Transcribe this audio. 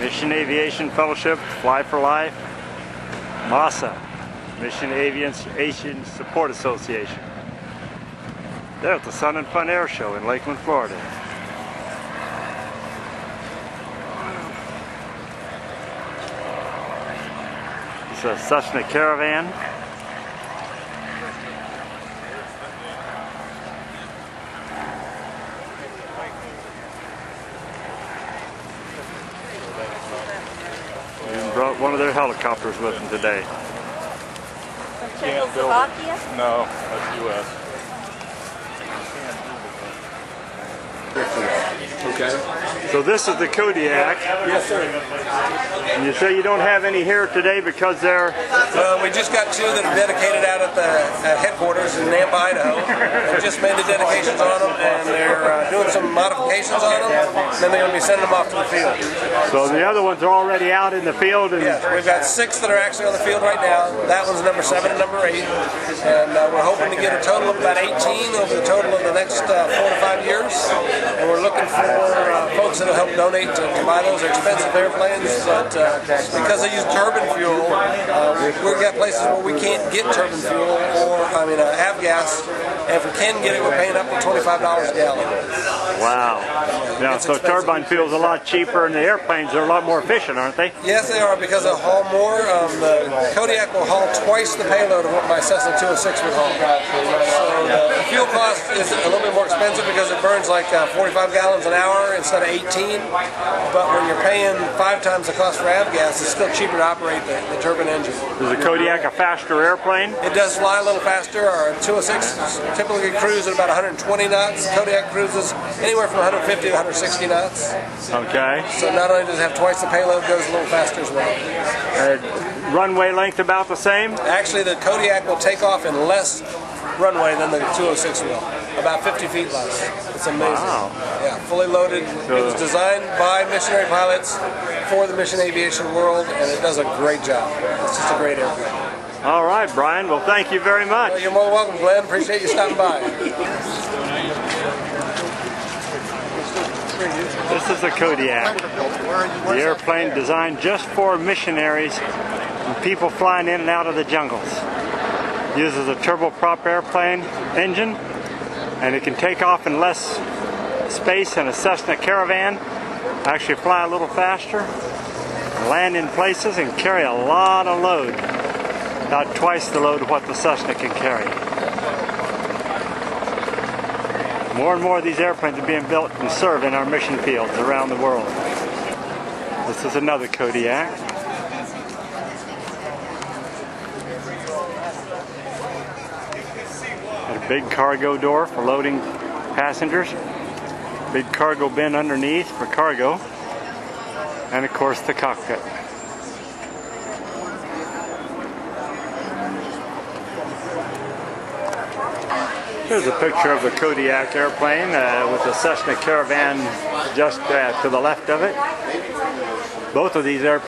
Mission Aviation Fellowship, Fly for Life, MASA, Mission Aviation Asian Support Association. They're at the Sun and Fun Air Show in Lakeland, Florida. It's a Cessna Caravan. Brought one of their helicopters with them today. From Can't build it. Czechoslovakia? No, that's U.S. Okay. So this is the Kodiak. Yes, sir. And you say you don't have any here today because they're Well, we just got two that are dedicated out at the at headquarters in Nampa, Idaho. We just made the dedications on them, and they're uh, doing some modifications on them. And then they're going to be sending them off to the field. so the other ones are already out in the field and Yes, we've got six that are actually on the field right now. That one's number seven and number eight, and uh, we're hoping to get a total of about 18 over the total of the next uh, four to five years. We're looking for uh, folks that will help donate to, to buy those. Expensive airplanes, but uh, because they use turbine fuel, uh, we've got places where we can't get turbine fuel or I mean uh, avgas. And if we can get it, we're paying up to $25 a gallon. wow. Yeah, It's so expensive. turbine fuel's a lot cheaper and the airplanes are a lot more efficient, aren't they? Yes, they are because they haul more. Um, the Kodiak will haul twice the payload of what my Cessna 206 would haul. So fuel cost is a little bit more expensive because it burns like uh, 45 gallons an hour instead of 18. But when you're paying five times the cost for avgas, it's still cheaper to operate the, the turbine engine. Is the Kodiak a faster airplane? It does fly a little faster. Our 206 typically cruise at about 120 knots. Kodiak cruises anywhere from 150 to 160 knots. Okay. So not only does it have twice the payload, it goes a little faster as well. Uh, runway length about the same? Actually, the Kodiak will take off in less runway than the 206 wheel, About 50 feet less. It's amazing. Wow. Yeah, fully loaded. It was designed by missionary pilots for the mission aviation world, and it does a great job. It's just a great airplane. All right, Brian. Well, thank you very much. Well, you're more than welcome, Glen. Appreciate you stopping by. This is the Kodiak, the airplane designed just for missionaries and people flying in and out of the jungles. Uses a turboprop airplane engine, and it can take off in less space than a Cessna Caravan. Actually, fly a little faster, land in places, and carry a lot of load. About twice the load of what the Cessna can carry. More and more of these airplanes are being built and serve in our mission fields around the world. This is another Kodiak. Got a big cargo door for loading passengers. Big cargo bin underneath for cargo. And of course the cockpit. Here's a picture of the Kodiak airplane uh, with the Cessna Caravan just uh, to the left of it. Both of these airplanes